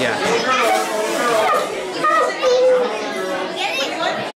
yeah.